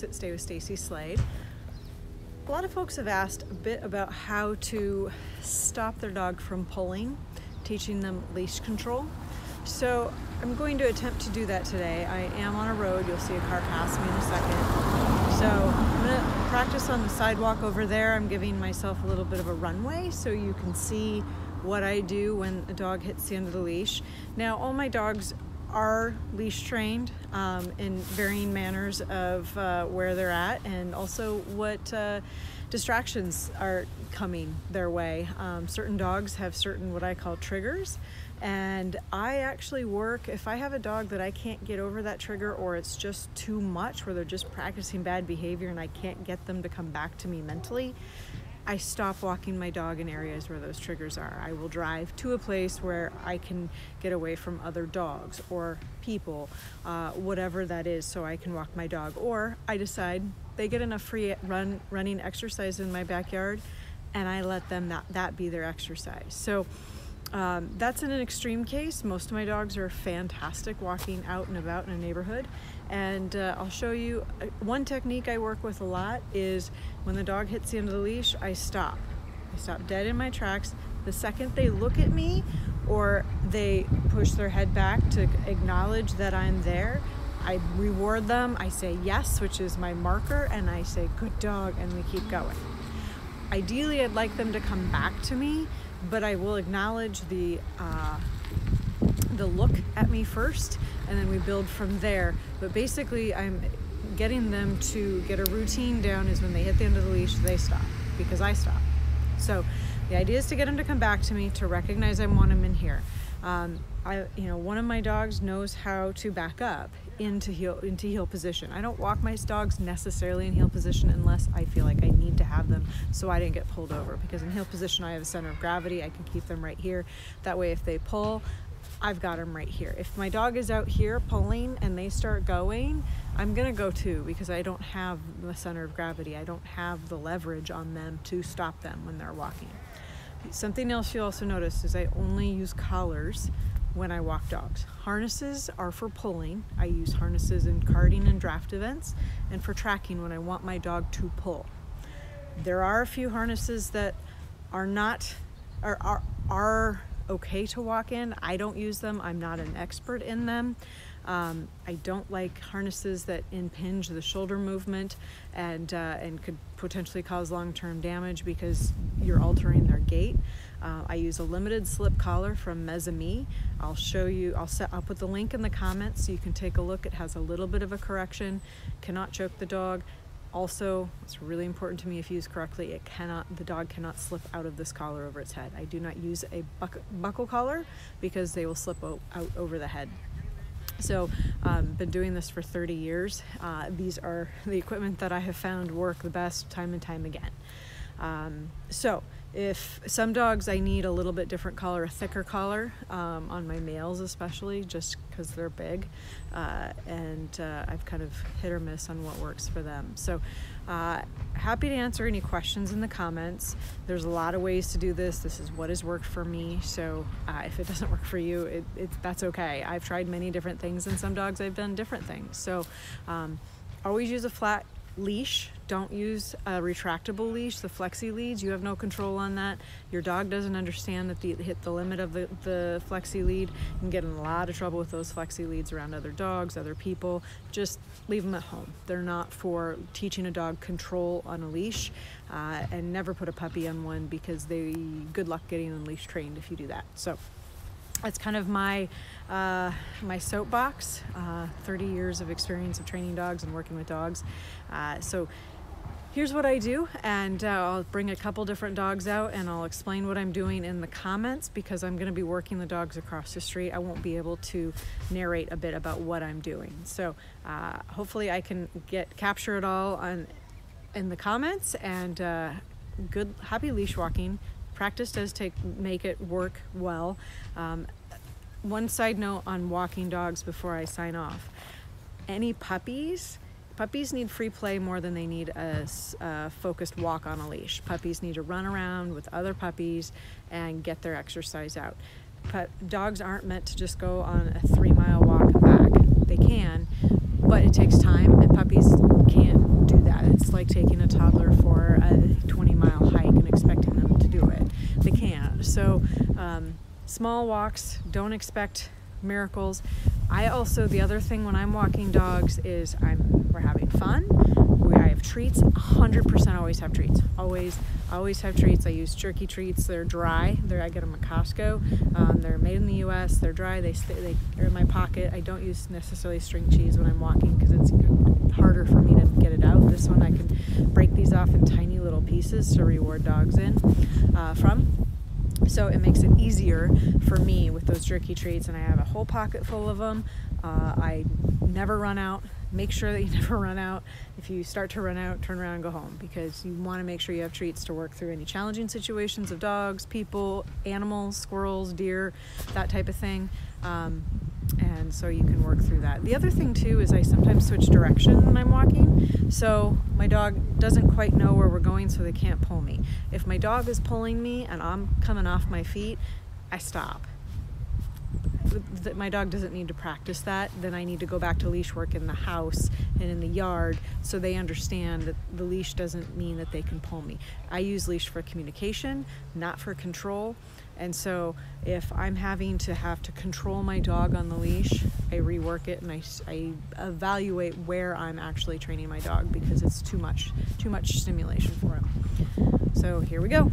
Sit Stay with Stacy Slade. A lot of folks have asked a bit about how to stop their dog from pulling, teaching them leash control. So I'm going to attempt to do that today. I am on a road. You'll see a car pass me in a second. So I'm going to practice on the sidewalk over there. I'm giving myself a little bit of a runway so you can see what I do when a dog hits the end of the leash. Now, all my dogs are leash trained um, in varying manners of uh, where they're at and also what uh, distractions are coming their way. Um, certain dogs have certain what I call triggers and I actually work if I have a dog that I can't get over that trigger or it's just too much where they're just practicing bad behavior and I can't get them to come back to me mentally I stop walking my dog in areas where those triggers are. I will drive to a place where I can get away from other dogs or people, uh, whatever that is, so I can walk my dog. Or I decide they get enough free run running exercise in my backyard, and I let them that that be their exercise. So. Um, that's in an extreme case. Most of my dogs are fantastic walking out and about in a neighborhood. And uh, I'll show you uh, one technique I work with a lot is when the dog hits the end of the leash, I stop. I stop dead in my tracks. The second they look at me or they push their head back to acknowledge that I'm there, I reward them. I say yes, which is my marker, and I say good dog, and we keep going. Ideally, I'd like them to come back to me but I will acknowledge the uh, the look at me first, and then we build from there. But basically, I'm getting them to get a routine down. Is when they hit the end of the leash, they stop because I stop. So the idea is to get them to come back to me to recognize I want them in here. Um, I, you know, one of my dogs knows how to back up into heel into heel position. I don't walk my dogs necessarily in heel position unless I feel like I need to have them so I didn't get pulled over because in heel position I have a center of gravity. I can keep them right here. That way if they pull, I've got them right here. If my dog is out here pulling and they start going, I'm gonna go too because I don't have the center of gravity. I don't have the leverage on them to stop them when they're walking. Something else you'll also notice is I only use collars when I walk dogs. Harnesses are for pulling. I use harnesses in carting and draft events and for tracking when I want my dog to pull. There are a few harnesses that are not are, are, are okay to walk in. I don't use them. I'm not an expert in them. Um, I don't like harnesses that impinge the shoulder movement and uh, and could potentially cause long-term damage because you're altering their gait. Uh, I use a limited slip collar from Mes-Amis. I'll show you, I'll, set, I'll put the link in the comments so you can take a look. It has a little bit of a correction, cannot choke the dog. Also, it's really important to me if used correctly, it cannot, the dog cannot slip out of this collar over its head. I do not use a buck, buckle collar because they will slip out over the head. So, um, been doing this for 30 years. Uh, these are the equipment that I have found work the best time and time again. Um, so, if some dogs I need a little bit different collar, a thicker collar um, on my males especially, just because they're big, uh, and uh, I've kind of hit or miss on what works for them. So uh, happy to answer any questions in the comments. There's a lot of ways to do this. This is what has worked for me. So uh, if it doesn't work for you, it, it, that's okay. I've tried many different things, and some dogs I've done different things. So um, always use a flat leash. Don't use a retractable leash, the flexi leads. You have no control on that. Your dog doesn't understand that the hit the limit of the, the flexi lead. You can get in a lot of trouble with those flexi leads around other dogs, other people. Just leave them at home. They're not for teaching a dog control on a leash. Uh, and never put a puppy on one because they good luck getting them leash trained if you do that. So that's kind of my uh, my soapbox. Uh, 30 years of experience of training dogs and working with dogs. Uh, so here's what I do, and uh, I'll bring a couple different dogs out and I'll explain what I'm doing in the comments because I'm going to be working the dogs across the street. I won't be able to narrate a bit about what I'm doing. So uh, hopefully I can get capture it all on in the comments and uh, good happy leash walking practice does take make it work well. Um, one side note on walking dogs before I sign off. Any puppies, puppies need free play more than they need a, a, focused walk on a leash. Puppies need to run around with other puppies and get their exercise out. But dogs aren't meant to just go on a three mile walk back. They can, but it takes time, and puppies can't do that. It's like taking a toddler for a 20 mile hike and expecting them to do it. They can't. So, um, small walks, don't expect miracles. I also, the other thing when I'm walking dogs is I'm we're having fun. We, I have treats. 100% always have treats. Always, always have treats. I use jerky treats. They're dry. They're, I get them at Costco. Um, they're made in the U.S. They're dry. They stay. They are in my pocket. I don't use necessarily string cheese when I'm walking because it's harder for me to get it out. This one I can break these off in tiny little pieces to reward dogs in uh, from so it makes it easier for me with those jerky treats and i have a whole pocket full of them uh, i never run out. Make sure that you never run out. If you start to run out turn around and go home because you want to make sure you have treats to work through any challenging situations of dogs people animals squirrels deer that type of thing. Um, and so you can work through that. The other thing too is I sometimes switch direction when I'm walking, so my dog doesn't quite know where we're going, so they can't pull me. If my dog is pulling me and I'm coming off my feet, I stop. My dog doesn't need to practice that. Then I need to go back to leash work in the house and in the yard so they understand that the leash doesn't mean that they can pull me. I use leash for communication, not for control. And so if I'm having to have to control my dog on the leash, I rework it and I, I evaluate where I'm actually training my dog because it's too much, too much stimulation for him. So here we go.